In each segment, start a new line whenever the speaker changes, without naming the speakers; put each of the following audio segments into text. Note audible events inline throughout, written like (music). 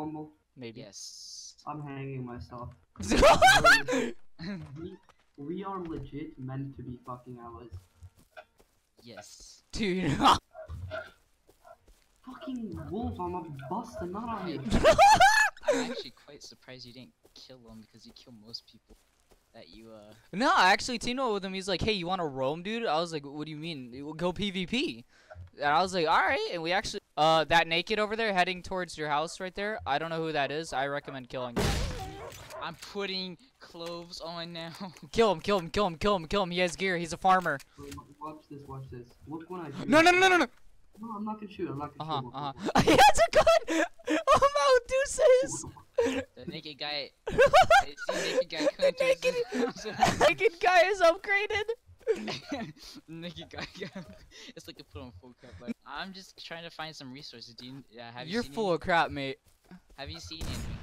Bumble?
Maybe.
Yes.
I'm hanging myself. (laughs) we, we are legit meant to be fucking allies.
yes.
Dude. (laughs)
Fucking wolf, I'm a buster, not on you.
I'm actually quite surprised you didn't kill him because you kill most people that you uh.
no, I actually teamed up with him. He's like, "Hey, you want to roam, dude?" I was like, "What do you mean? Go PvP." And I was like, "All right." And we actually, uh, that naked over there heading towards your house right there. I don't know who that is. I recommend killing him.
I'm putting clothes on now. (laughs)
Kill him, kill him, kill him, kill him, kill him. He has gear. He's a farmer.
Watch this, watch this. Look when I shoot.
No, no, no, no, no, no.
No, I'm not gonna shoot, I'm not
Uh
gonna
huh,
shoot.
uh huh. (laughs) He has a gun. (laughs) Oh no, deuces.
The naked guy. I see naked guy coming
The
towards his
naked-
house.
Naked guy is upgraded. (laughs)
naked guy. it's like a put on full cap. Like, I'm just trying to find some resources. Do you, uh, have you
You're
seen
full
any,
of crap, mate.
Have you seen anything?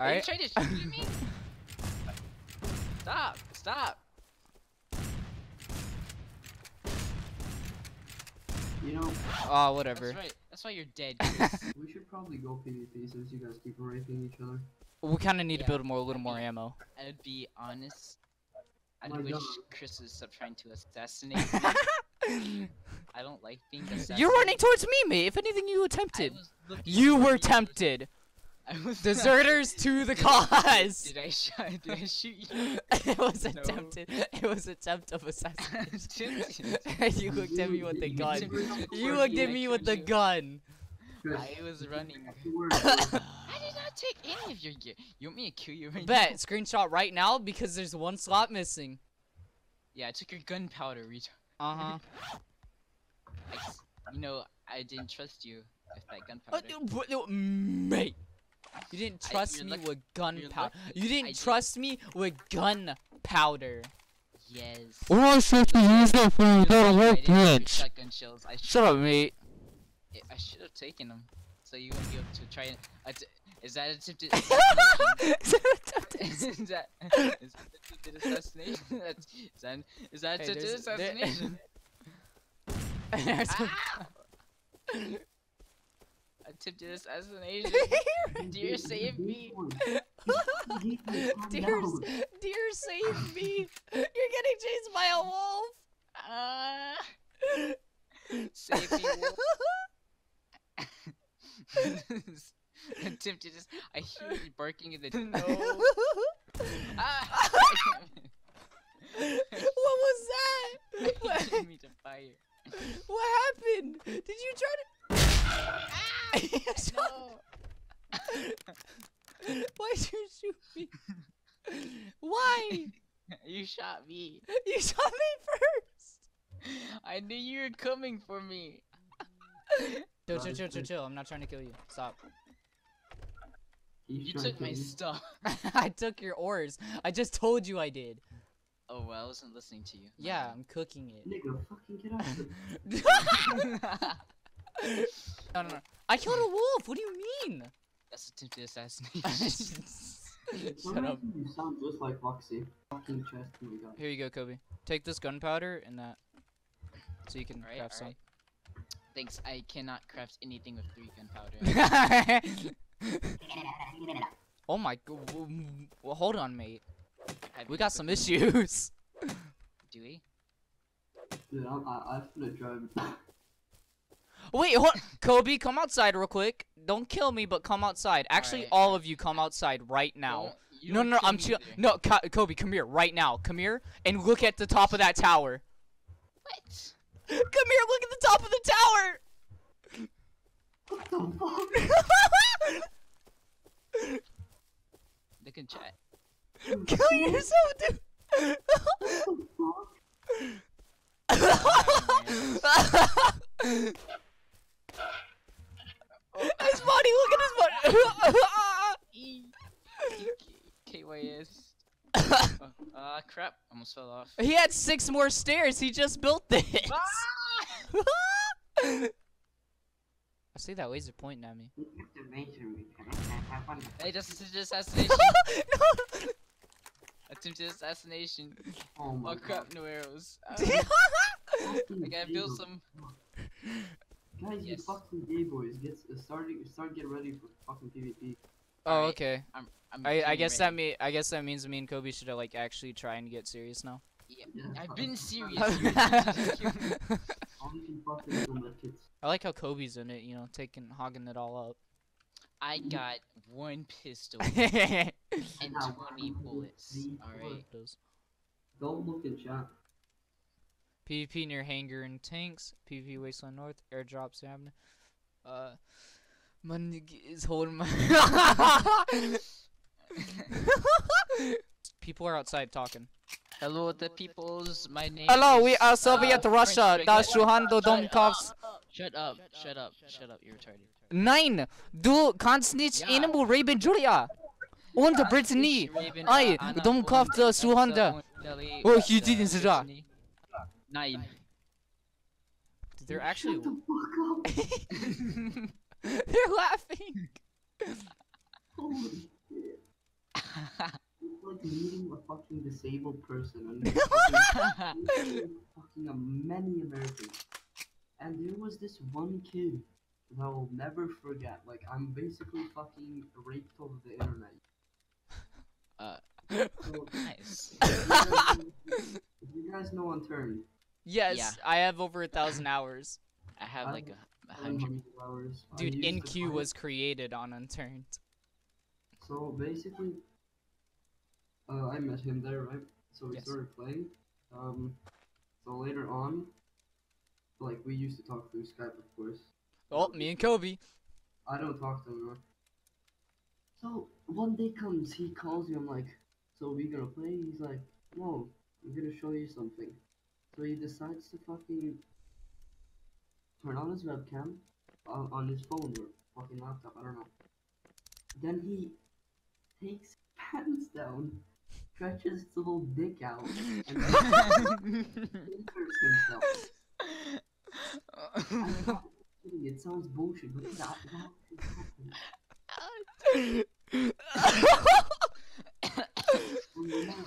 All
Are you trying to shoot at me? (laughs) Stop! Stop!
You know,
Oh, whatever.
That's right. That's why you're dead. (laughs)
We should probably go PvP since you guys keep raping each other.
We kind of need to build more, a little more ammo.
I'd be honest. I oh
My
wish
God.
Chris would stop trying to assassinate (laughs) me. (laughs) I don't like being assassinated.
You're running towards me, mate. If anything, you attempted. You were tempted. (laughs) Deserters to the cause.
Did I shot? Did I shoot you?
it was
No.
attempted. It was attempt of assassination.
Attempted.
you looked at me with the gun. You looked at me with the gun.
I was running. Not take any of your gear. You want me to kill you right
Bet
now?
screenshot right now because there's one slot missing.
Yeah, I took your gunpowder, retard.
Uh huh.
I s- (laughs) You know, I didn't trust you with that
Uh,
gunpowder.
mate, you didn't trust
you're
me with gunpowder. You didn't
did.
trust me with gunpowder.
Yes.
What am I supposed to use that for?
You're lucky I didn't take shotgun shells. I
Shut up, mate.
I- I should have taken them, so you wouldn't be able to try and. Is that attempted assassination? (laughs) (laughs) is that is that attempted assassination? Is that is that attempted assassination? Ah! attempted assassination. Dear, save me. (laughs)
dear, dear, save me! You're getting chased by a wolf.
Ah! Save me. wolf. (laughs) attempted. ass- I hear you barking in the. (laughs)
no.
Ah! (laughs)
what was that?
I
What,
didn't to fire.
what happened? Did you try to? You shot- Why'd you shoot me? Why?
you shot me.
You shot me first.
I knew you were coming for me.
Chill, chill, chill, chill, chill. I'm not trying to kill you. Stop.
He's
You took
to
my
me.
stuff. (laughs)
I took your ores. I just told you I did.
Oh well, I wasn't listening to you.
Yeah. I'm cooking it.
Nigga, fucking get out (laughs)
no, no, no. I killed a wolf. What do you mean?
That's attempted assassination. (laughs)
Shut up.
You sound just like Foxy. Fucking chest, oh my god.
Here you go, Kobe. Take this gunpowder and that, so you can
Alright,
craft some.
Thanks. I cannot craft anything with three gunpowder.
Oh my god. Well, hold on, mate. We got some issues.
Do we?
Dude, I'm, I, I'm gonna drive.
Wait, hold. Kobe, come outside real quick. Don't kill me, but come outside. Actually,
Alright,
all of you come outside right now.
Don't-
No, no, no, I'm chill. No, Ko- Kobe, come here right now. Come here and look at the top of that tower.
What?
Come here, look at the top of the tower.
what the fuck? (laughs)
Look in chat.
Kill yourself, dude. his (laughs) body, look at his body.
KYS. Oh, (laughs) Ah, crap. Almost fell off.
he had six more stairs. He just built this. (laughs) I see that laser pointing at me.
Hey, that's attempted assassination. (laughs)
no.
attempted assassination.
Oh my
Oh crap,
god.
no arrows. Ah, (laughs) I gotta build some.
Guys, you fucking gay boys, get s- start start get ready for fucking PvP.
Oh,
Alright.
okay.
I'm, I'm
I, I
getting
guess that me I guess that means me and Kobe should like actually try and get serious now.
Yeah,
Yeah,
I've been serious. (laughs)
I
you just killed me.
All you can fucking do medkits.
like how Kobe's in it, you know, taking hogging it all up.
I got one pistol (laughs) and 20 bullets. Alright.
Don't look in chat.
PvP near hangar and tanks. PvP wasteland north. Airdrops happening. Uh, my nigga is holding my. (laughs) People are outside talking.
Hello, the peoples. My name.
Hello, we are Soviet
uh,
Russia.
French
Das
Brigade.
Schuhando
Shut
Domkovs.
Shut up! Shut up! Shut up! You're retarded.
Nein, du kannst nicht
Ja.
Inemu Raven Julia. Und Brittany.
Raven,
Ei,
Anna
Domkopf,
und
Suhanda.
Elsa und Lily
Oh,
und, didn't
sind that. da.
Brittany. Nein.
They're actually.
Shut the fuck up. (laughs) (laughs)
They're laughing. (laughs)
Holy shit. It's like meeting a fucking disabled person and (laughs) fucking, fucking a many Americans. And there was this one kid that I'll never forget. Like I'm basically fucking raped over the internet.
Uh,
So, (laughs)
nice.
if you guys know- if you Unturned,
yes,
Yeah.
I have over a thousand hours.
I have
I-
like a, a
I don't know how
hundred.
hours.
Dude, NQ was created on Unturned.
So basically, uh, I met him there, right? So we
Yes.
started playing. Um, so later on, like we used to talk through Skype, of course.
Oh, me and Kobe.
I don't talk to him anymore. So one day comes, he calls me. I'm like, "So we gonna play?" He's like, "No, I'm gonna show you something." So he decides to fucking turn on his webcam on, on his phone or fucking laptop. I don't know. Then he takes pants down, stretches his little dick out, and (laughs) inserts himself. I'm not kidding. It sounds bullshit, but that, that is happening. I saw it,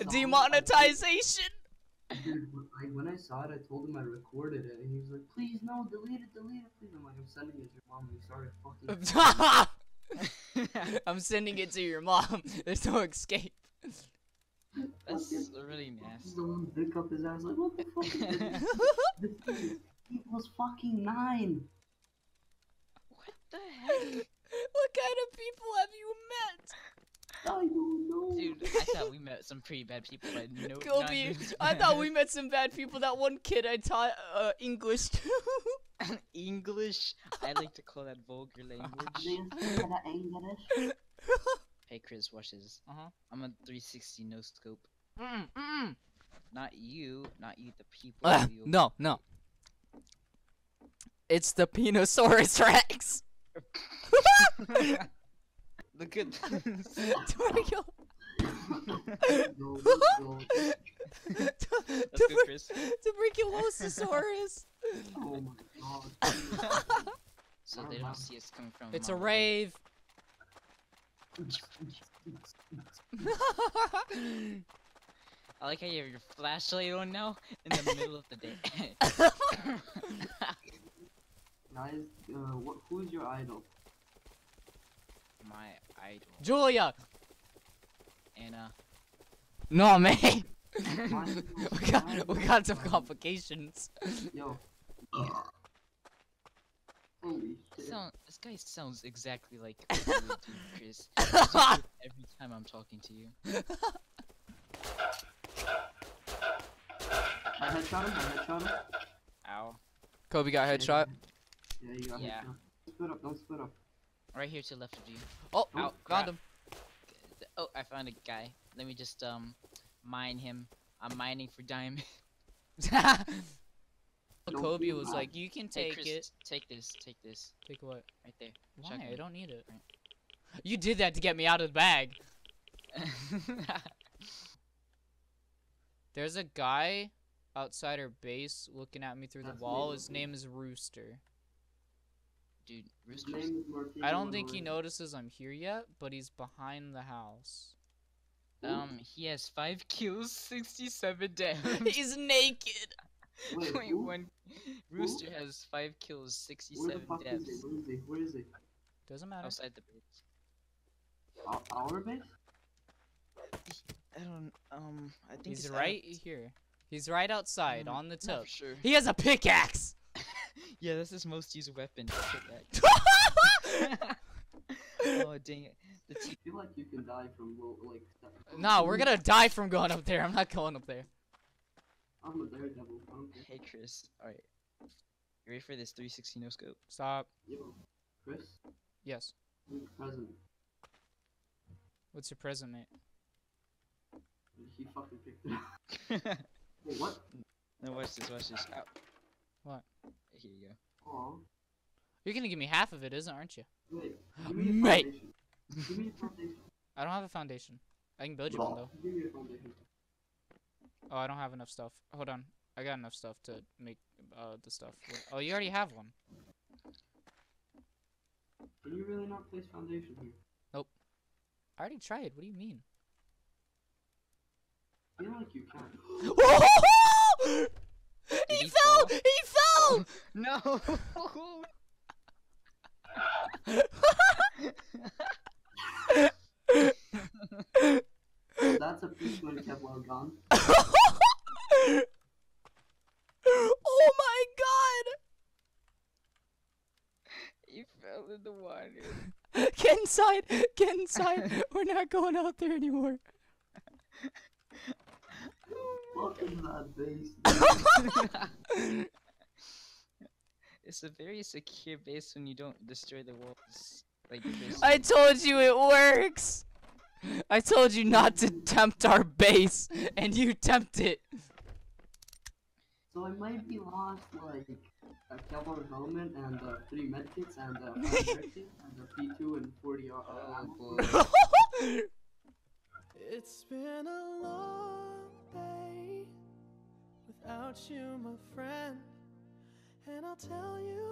I-
Demonetization.
Dude, when I, when I saw it, I told him I recorded it, and he was like, "Please no, delete it, delete it, please." I'm like, "I'm sending it to your mom." And he started fucking. (laughs)
I'm sending it to your mom. (laughs) There's no escape.
That's
fucking-
really nasty.
is the one dick up his ass. Like, what the fuck? Is this? (laughs) This kid, he was fucking nine.
What the heck?
what kind of people have you met?
I don't know.
Dude, I thought we met some pretty bad people, but no. not
Kobe, I thought we (laughs) met some bad people. That one kid I taught uh, English to. (laughs)
English. I like to call that vulgar language.
This kinda English.
Hey Chris, watch this.
Uh-huh.
I'm a 360 no scope.
Mm, mm.
Not you, not you, the people.
Ugh,
you.
no, no. It's the Pinosaurus (laughs) Rex. (laughs)
Look at (laughs) this.
Tubercul-
Go, go.
Let's go,
Tuber-
Chris.
Tuberculosaurus.
Oh my god.
So they don't see us coming from.
It's a
miles away.
rave.
I like how you have your flashlight on now in the middle of the day. (laughs)
Guys, uh, what, who's your idol?
My idol.
Julia.
Anna.
No, (laughs) man.
Mine is- (laughs)
we got we got some complications.
Yo. Holy shit.
Sound, this guy sounds exactly like you would do, Chris. You just do it Every time I'm talking to you.
I headshot him, I headshot him.
Ow.
Kobe got headshot.
Yeah, you got
Yeah.
headshot. Don't split up, don't split up.
Right here to the left of you.
Oh,
Ow,
found
crap.
him.
Oh, I found a guy. Let me just um mine him. I'm mining for diamond. (laughs) (laughs)
Don't
Kobe was like, "You can
Hey,
take
Chris,
it."
take this, take this,
Take what?
right there.
Why?
Shotgun.
I don't need it.
Right.
You did that to get me out of the bag. (laughs) There's a guy outside our base looking at me through the
That's
wall.
me.
His name is Rooster.
Dude,
His
roosters.
name is Marquise
I don't think he notices I'm here yet, but he's behind the house.
Um, he has five kills, sixty-seven (laughs) damage.
he's naked.
Wait, (laughs)
Wait,
who?
one. Rooster has five kills,
Where the
sixty-seven
fuck is
deaths
he? Where is he? Where is he?
Doesn't matter.
outside the base.
Our base?
I don't. Um, I think
He's
it's
right
out.
here. He's right outside
Mm,
on the
not
tip.
for sure.
He has a pickaxe. (laughs)
Yeah, that's his most used weapon. (laughs) oh dang it! The
I
t-
feel like you can die from low, like. that-
no, we're gonna die from going up there. I'm not going up there.
I'm a daredevil. I don't
hey Chris. All right. You ready for this 360 no scope?
Stop.
Yo, Chris,
Yes.
Present.
What's your present, mate?
He fucking picked it up. (laughs) Wait, what?
no, watch this. Watch this. Ow.
What?
Here you go.
Aw.
You're gonna give me half of it, isn't aren't you?
Wait. (laughs) Give me a
Mate.
Give me a foundation.
I don't have a foundation. I can build you one though.
Give me a foundation.
Oh, I don't have enough stuff. Hold on. I got enough stuff to make uh the stuff. Oh, you already have one.
Can you really not place foundation here? Nope.
I already tried. What do you mean?
I you can. (laughs)
he,
he
fell!
fall?
He fell!
Um, no. (laughs)
That's a piece when kept well gone.
oh my god!
he fell in the water. (laughs)
Get inside! Get inside! We're not going out there anymore.
Fuck is that base? (laughs) (laughs)
it's a very secure base when you don't destroy the walls. Like (laughs)
I told you it works! I told you not to tempt our base, and you tempt it.
So I might be lost like a Kevlar helmet and uh, three medkits and a fire kit and a P2 and 40 uh, ammo.
boy.
It's been a long day without you, my friend. And I'll tell you